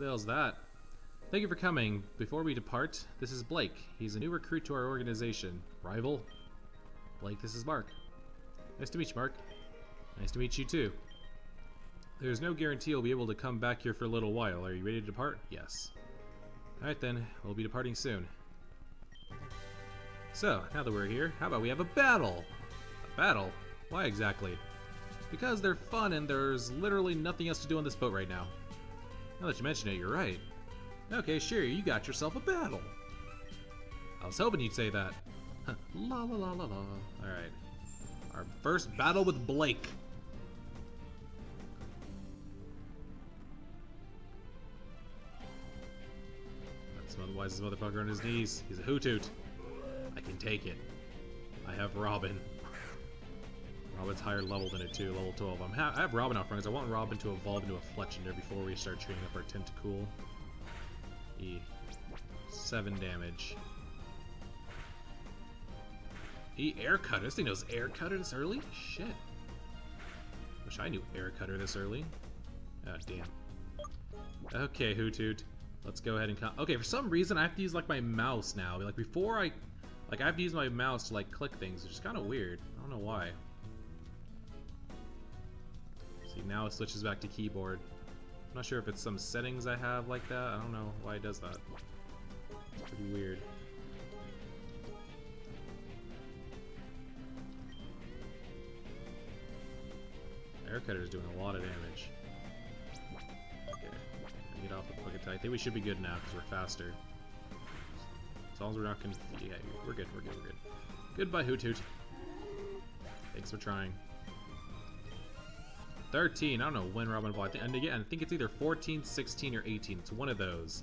the hell's that? Thank you for coming. Before we depart, this is Blake. He's a new recruit to our organization. Rival? Blake, this is Mark. Nice to meet you, Mark. Nice to meet you, too. There's no guarantee you'll be able to come back here for a little while. Are you ready to depart? Yes. Alright then, we'll be departing soon. So, now that we're here, how about we have a battle? A battle? Why exactly? Because they're fun and there's literally nothing else to do on this boat right now. Now that you mention it, you're right. Okay, sure, you got yourself a battle. I was hoping you'd say that. la la la la la. Alright. Our first battle with Blake. That's the wisest motherfucker on his knees. He's a hoot I can take it. I have Robin. Robin's higher level than it too, level 12. I'm ha I have Robin out front because I want Robin to evolve into a Fletchinder before we start training up our Tentacool. E. 7 damage. E air cutter. This thing knows air cutter this early? Shit. Wish I knew air cutter this early. Oh, damn. Okay, Hoothoot. Let's go ahead and come. Okay, for some reason I have to use like my mouse now. Like before I, like I have to use my mouse to like click things, which is kind of weird. I don't know why. Now it switches back to keyboard. I'm not sure if it's some settings I have like that. I don't know why it does that. Pretty weird. Air Cutter is doing a lot of damage. Okay, get off the fucking I think we should be good now because we're faster. As long as we're not confused. Yeah, we're good, we're good, we're good. Goodbye, Hoothoot. Thanks for trying. 13. I don't know when Robin evolved. And again, I think it's either 14, 16, or 18. It's one of those.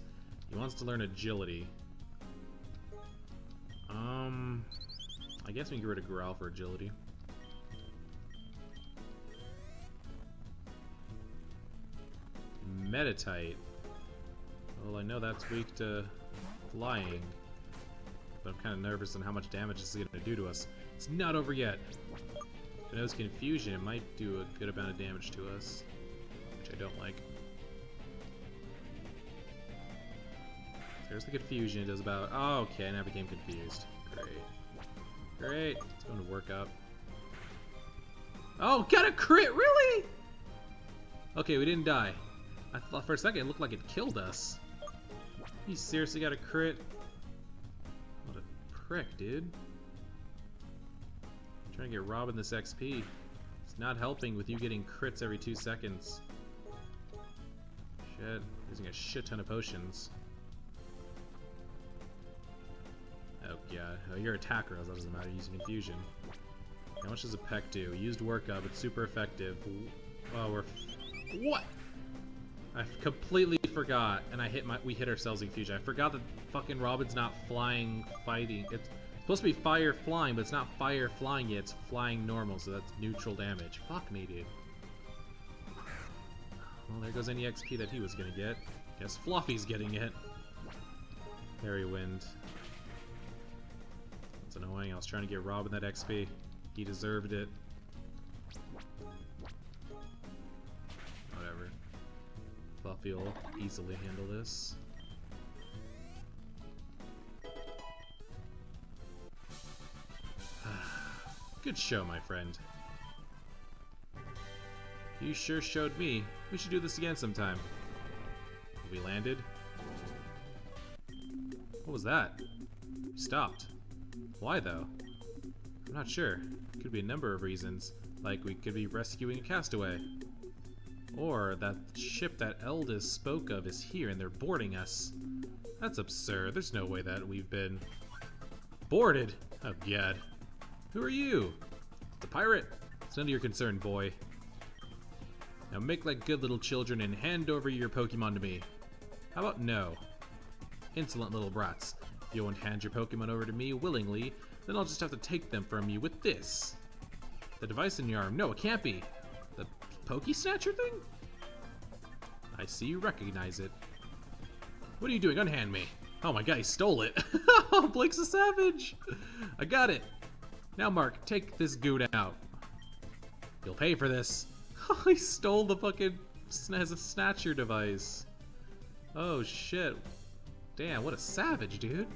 He wants to learn agility. Um, I guess we can get rid of Growl for agility. Meditite. Well, I know that's weak to flying, but I'm kind of nervous on how much damage this is going to do to us. It's not over yet. If it confusion, it might do a good amount of damage to us, which I don't like. There's the confusion. It does about. Oh, okay. Now I became confused. Great. Great. It's going to work up. Oh, got a crit! Really? Okay, we didn't die. I thought for a second it looked like it killed us. He seriously got a crit? What a prick, dude. Trying to get Robin this XP. It's not helping with you getting crits every two seconds. Shit. Using a shit ton of potions. Oh, yeah. Oh, you're attacker, that doesn't matter. Using confusion. How much does a peck do? Used workup, it's super effective. Oh, we're... What? I completely forgot, and I hit my. We hit ourselves in fusion. I forgot that fucking Robin's not flying, fighting. It's supposed to be fire flying, but it's not fire flying yet. It's flying normal, so that's neutral damage. Fuck me, dude. Well, there goes any XP that he was gonna get. Guess Fluffy's getting it. Fairy Wind. That's annoying. I was trying to get Robin that XP. He deserved it. Whatever. Fluffy will easily handle this. Good show, my friend. You sure showed me. We should do this again sometime. We landed. What was that? We stopped. Why, though? I'm not sure. Could be a number of reasons. Like we could be rescuing a castaway. Or that ship that Eldis spoke of is here and they're boarding us. That's absurd. There's no way that we've been... Boarded? Oh, God. Who are you? The pirate? It's none of your concern, boy. Now make like good little children and hand over your Pokemon to me. How about no? Insolent little brats. If you won't hand your Pokemon over to me willingly, then I'll just have to take them from you with this. The device in your arm. No, it can't be. The Poke Snatcher thing? I see you recognize it. What are you doing? Unhand me. Oh my god, he stole it. Oh, Blake's a savage. I got it. Now, Mark, take this goon out. You'll pay for this. he stole the fucking has a snatcher device. Oh shit. Damn, what a savage, dude.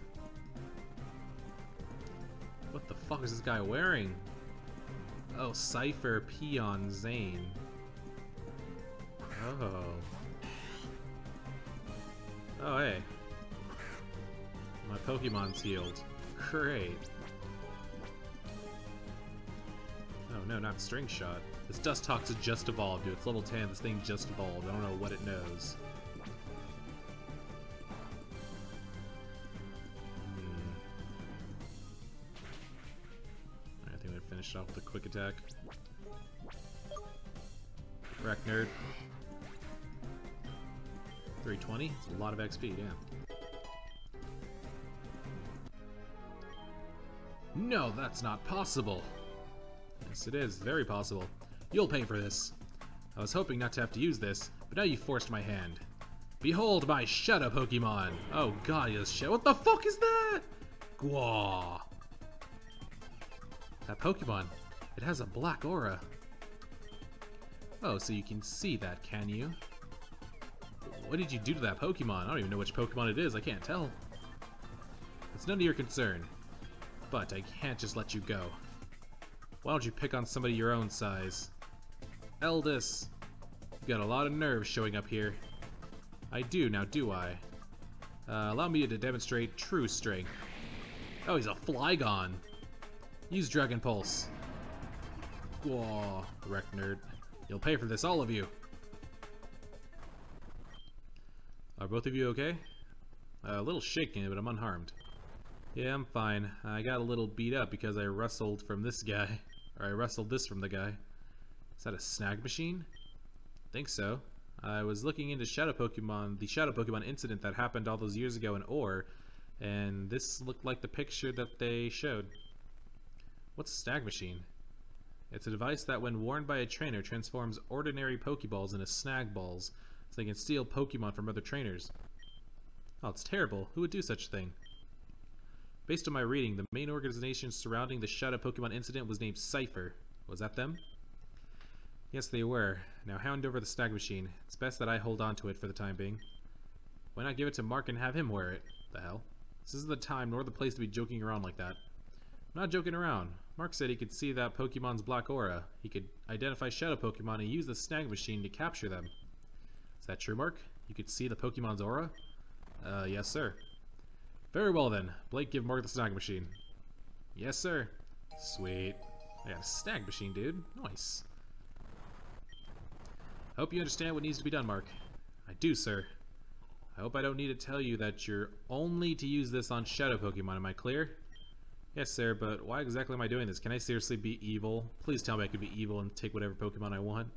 What the fuck is this guy wearing? Oh, Cipher Peon Zane. Oh. Oh, hey. My Pokemon's healed. Great. No, not String Shot. This Dustox has just evolved, dude. It's level 10, this thing just evolved. I don't know what it knows. Hmm. I think we finished off with a quick attack. Wreck nerd. 320? It's a lot of XP, damn. No, that's not possible. Yes, it is. Very possible. You'll pay for this. I was hoping not to have to use this, but now you forced my hand. Behold my Shadow Pokemon! Oh god, yes, shit. What the fuck is that? Gwaw. That Pokemon, it has a black aura. Oh, so you can see that, can you? What did you do to that Pokemon? I don't even know which Pokemon it is, I can't tell. It's none of your concern. But I can't just let you go. Why don't you pick on somebody your own size? Eldis! You've got a lot of nerve showing up here. I do, now do I? Uh, allow me to demonstrate true strength. Oh, he's a Flygon! Use Dragon Pulse. Whoa, wreck nerd. You'll pay for this, all of you. Are both of you okay? Uh, a little shaken, but I'm unharmed. Yeah, I'm fine. I got a little beat up because I wrestled from this guy. Or I wrestled this from the guy. Is that a snag machine? think so. I was looking into Shadow Pokemon, the Shadow Pokemon incident that happened all those years ago in Orre, and this looked like the picture that they showed. What's a snag machine? It's a device that when worn by a trainer transforms ordinary Pokeballs into snag balls, so they can steal Pokemon from other trainers. Oh, it's terrible. Who would do such a thing? Based on my reading, the main organization surrounding the Shadow Pokemon incident was named Cipher. Was that them? Yes, they were. Now hound over the snag machine. It's best that I hold on to it for the time being. Why not give it to Mark and have him wear it? The hell? This isn't the time nor the place to be joking around like that. I'm not joking around. Mark said he could see that Pokemon's black aura. He could identify Shadow Pokemon and use the snag machine to capture them. Is that true, Mark? You could see the Pokemon's aura? Uh, yes, sir. Very well then. Blake, give Mark the snag machine. Yes, sir. Sweet. I got a snag machine, dude. Nice. Hope you understand what needs to be done, Mark. I do, sir. I hope I don't need to tell you that you're only to use this on Shadow Pokemon. Am I clear? Yes, sir, but why exactly am I doing this? Can I seriously be evil? Please tell me I can be evil and take whatever Pokemon I want.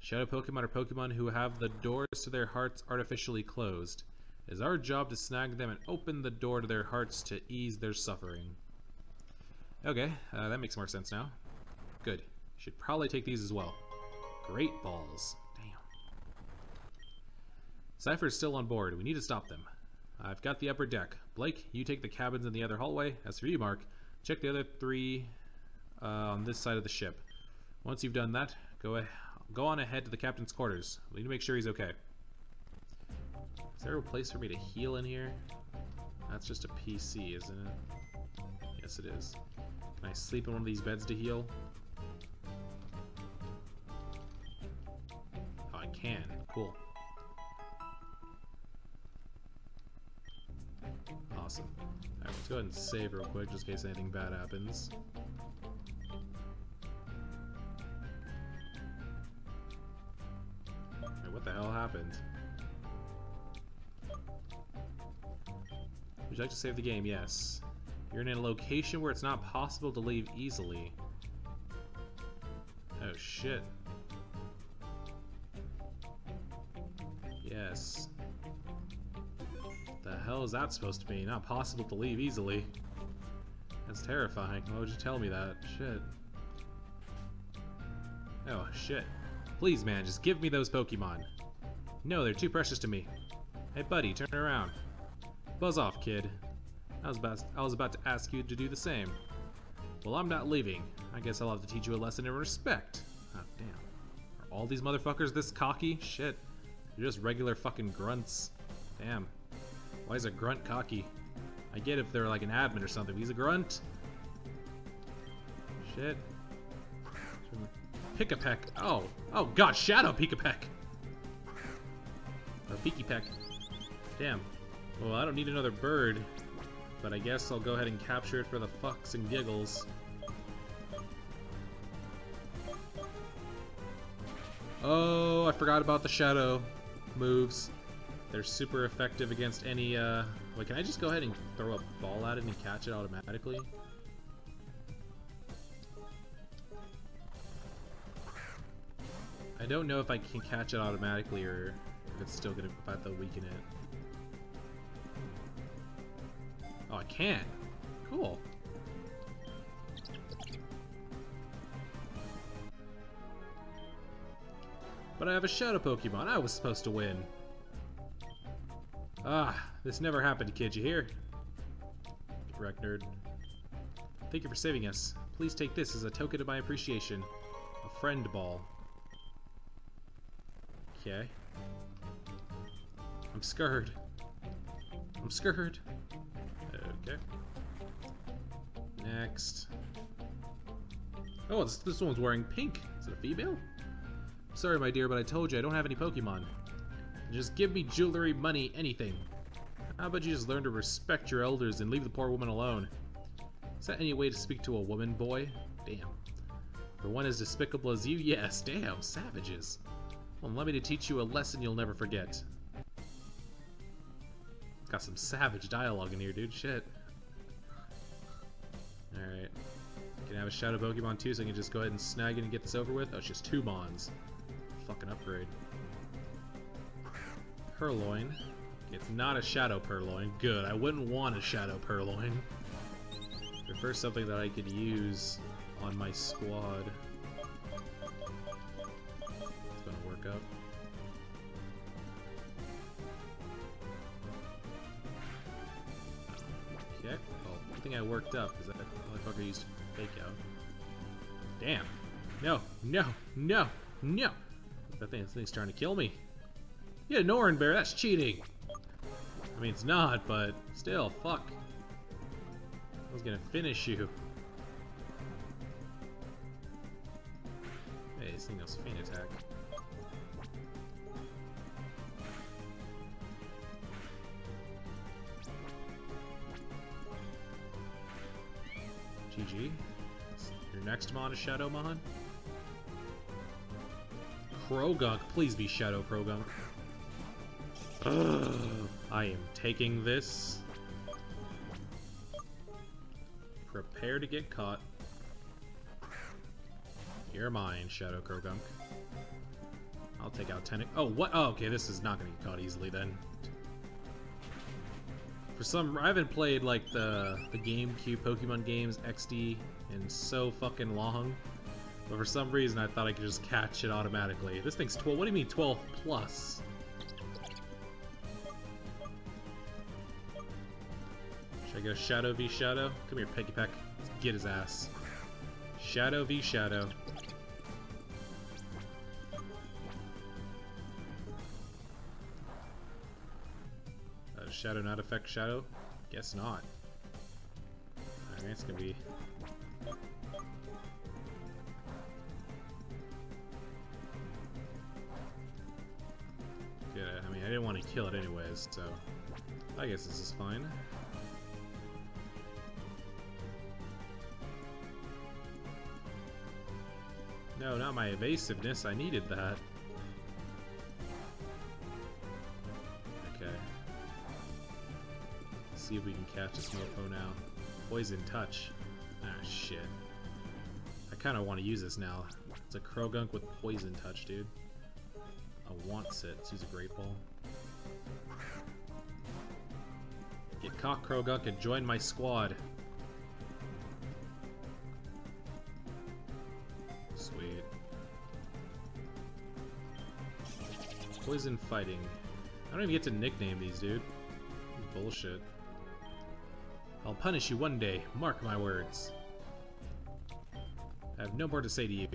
Shadow Pokemon are Pokemon who have the doors to their hearts artificially closed. It is our job to snag them and open the door to their hearts to ease their suffering. Okay, uh, that makes more sense now. Good. Should probably take these as well. Great balls. Damn. Cipher's still on board. We need to stop them. I've got the upper deck. Blake, you take the cabins in the other hallway. As for you, Mark, check the other three uh, on this side of the ship. Once you've done that, go, ahead go on ahead to the captain's quarters. We need to make sure he's okay. Is there a place for me to heal in here? That's just a PC, isn't it? Yes, it is. Can I sleep in one of these beds to heal? Oh, I can. Cool. Awesome. Alright, let's go ahead and save real quick, just in case anything bad happens. Like to save the game? Yes. You're in a location where it's not possible to leave easily. Oh shit. Yes. The hell is that supposed to be? Not possible to leave easily. That's terrifying. Why would you tell me that? Shit. Oh, shit. Please, man, just give me those Pokemon. No, they're too precious to me. Hey, buddy, turn around. Buzz off, kid. I was about I was about to ask you to do the same. Well, I'm not leaving. I guess I'll have to teach you a lesson in respect. Oh, damn. Are all these motherfuckers this cocky? Shit. They're just regular fucking grunts. Damn. Why is a grunt cocky? I get if they're like an admin or something. He's a grunt. Shit. Pick a peck. Oh. Oh god, Shadow Pick a peck. Or Peeky peck. Damn. Well, I don't need another bird. But I guess I'll go ahead and capture it for the fucks and giggles. Oh, I forgot about the shadow moves. They're super effective against any, uh... Wait, can I just go ahead and throw a ball at it and catch it automatically? I don't know if I can catch it automatically or if it's still gonna, if I have to weaken it. Can. Cool. But I have a Shadow Pokemon. I was supposed to win. Ah, this never happened, kid. You hear? Wreck nerd. Thank you for saving us. Please take this as a token of my appreciation. A friend ball. Okay. I'm scared. I'm scared. Okay. Next. Oh, this, this one's wearing pink. Is it a female? Sorry, my dear, but I told you I don't have any Pokemon. Just give me jewelry, money, anything. How about you just learn to respect your elders and leave the poor woman alone? Is that any way to speak to a woman, boy? Damn. For one as despicable as you, yes, damn, savages. Well, let me to teach you a lesson you'll never forget. Got some savage dialogue in here, dude. Shit. Have a Shadow Pokemon too so I can just go ahead and snag it and get this over with? Oh, it's just two Mons. Fucking upgrade. Purrloin. It's not a Shadow Purrloin. Good. I wouldn't want a Shadow Purrloin. Prefer something that I could use on my squad. Okay. Well, I think I worked up because that motherfucker used fake out. Damn. No, no, no, no. That thing, thing's trying to kill me. Yeah, Norin Bear, that's cheating. I mean, it's not, but still, fuck. I was gonna finish you. GG. Your next mon is Shadow Mon? Croagunk, please be Shadow Croagunk. Ugh, I am taking this. Prepare to get caught. You're mine, Shadow Croagunk. I'll take out Tenic. Oh, what? Oh, okay, this is not going to get caught easily then. For some, I haven't played like the the GameCube Pokemon games XD in so fucking long. But for some reason, I thought I could just catch it automatically. This thing's 12. What do you mean 12 plus? Should I go Shadow v Shadow? Come here, Peggy Peck. Let's get his ass. Shadow v Shadow. Shadow not affect Shadow? Guess not. It's gonna be Yeah, I mean, I didn't want to kill it anyways, so I guess this is fine. No, not my evasiveness. I needed that. See if we can catch this mofo now. Poison touch. Ah, shit. I kind of want to use this now. It's a Croagunk with poison touch, dude. I want it. Let's use a Great Ball. Get caught, Croagunk, and join my squad. Sweet. Poison fighting. I don't even get to nickname these, dude. Bullshit. I'll punish you one day, mark my words. I have no more to say to you.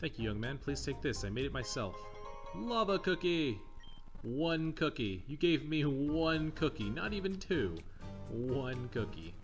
Thank you, young man. Please take this. I made it myself. Lava cookie! One cookie. You gave me one cookie, not even two. One cookie.